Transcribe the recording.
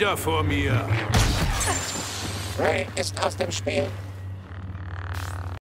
wieder vor mir. Ray ist aus dem Spiel.